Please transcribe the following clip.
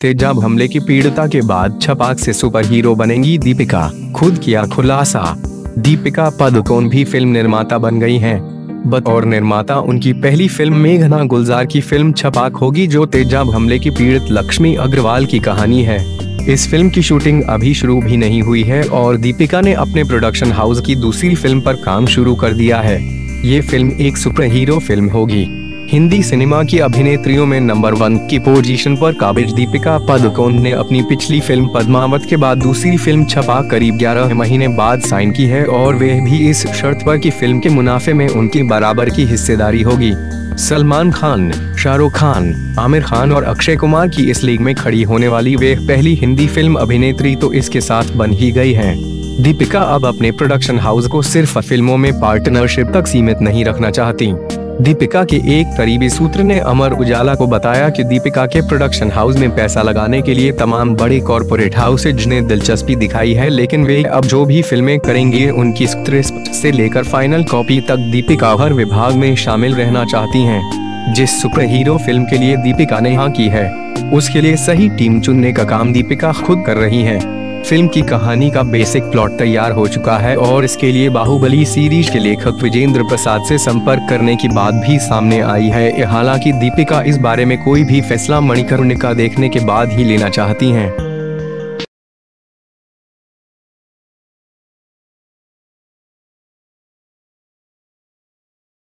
तेजाब हमले की पीड़िता के बाद छपाक से सुपर हीरो बनेंगी दीपिका। खुद किया खुलासा। दीपिका पदुकोण भी फ़िल्म निर्माता बन गई हैं। बतौर निर्माता उनकी पहली फ़िल्म मेघना गुलजार की फ़िल्म छपाक होगी जो तेजाब हमले की पीड़ित लक्ष्मी अग्रवाल की कहानी है। इस फ़िल्म की शूटिंग अभी शुरू भी नहीं हुई है और दीपिका ने अपने प्रोडक्शन हाउस की दूसरी फ़िल्म पर काम शुरू कर दिया है। ये फ़िल्म एक सुपर हीरो फ़िल्म होगी। हिंदी सिनेमा की अभिनेत्रियों में नंबर वन की पोजीशन पर काबिज दीपिका पदुकोण ने अपनी पिछली फ़िल्म पद्मावत के बाद दूसरी फ़िल्म छपा करीब 11 महीने बाद साइन की है और वे भी इस शर्त पर कि फ़िल्म के मुनाफे में उनकी बराबर की हिस्सेदारी होगी सलमान खान, शाहरुख खान, आमिर खान और अक्षय कुमार की इस लीग में खड़ी होने वाली वे पहली हिंदी फ़िल्म अभिनेत्री तो इसके साथ बन ही गई हैं। दीपिका अब अपने प्रोडक्शन हाउस को सिर्फ़ फ़िल्मों में पार्टनरशिप तक सीमित नहीं रखना चाहती दीपिका के एक करीबी सूत्र ने अमर उजाला को बताया कि दीपिका के प्रोडक्शन हाउस में पैसा लगाने के लिए तमाम बड़े कॉरपोरेट हाउसेज ने दिलचस्पी दिखाई है, लेकिन वे अब जो भी फ़िल्में करेंगे, उनकी स्क्रिप्ट से लेकर फाइनल कॉपी तक दीपिका हर विभाग में शामिल रहना चाहती हैं, जिस सुपर हीरो फ़िल्म के लिए दीपिका ने हाँ की है उसके लिए सही टीम चुनने का काम दीपिका खुद कर रही हैं। फ़िल्म की कहानी का बेसिक प्लॉट तैयार हो चुका है और इसके लिए बाहुबली सीरीज़ के लेखक विजेंद्र प्रसाद से संपर्क करने की बात भी सामने आई है। हालाँकि दीपिका इस बारे में कोई भी फैसला मणिकर्णिका देखने के बाद ही लेना चाहती हैं।